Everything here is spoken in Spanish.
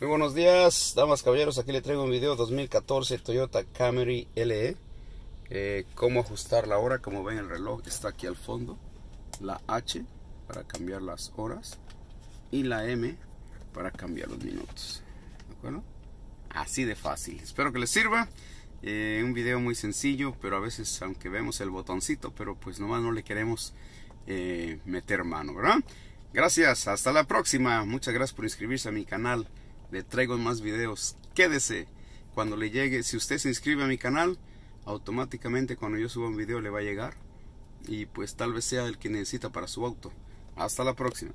Muy buenos días, damas caballeros. Aquí le traigo un video 2014 Toyota Camry LE. Eh, cómo ajustar la hora. Como ven, el reloj está aquí al fondo. La H para cambiar las horas. Y la M para cambiar los minutos. ¿De acuerdo? Así de fácil. Espero que les sirva. Eh, un video muy sencillo, pero a veces, aunque vemos el botoncito, pero pues nomás no le queremos eh, meter mano, ¿verdad? Gracias, hasta la próxima. Muchas gracias por inscribirse a mi canal le traigo más videos. Quédese cuando le llegue. Si usted se inscribe a mi canal, automáticamente cuando yo suba un video le va a llegar. Y pues tal vez sea el que necesita para su auto. Hasta la próxima.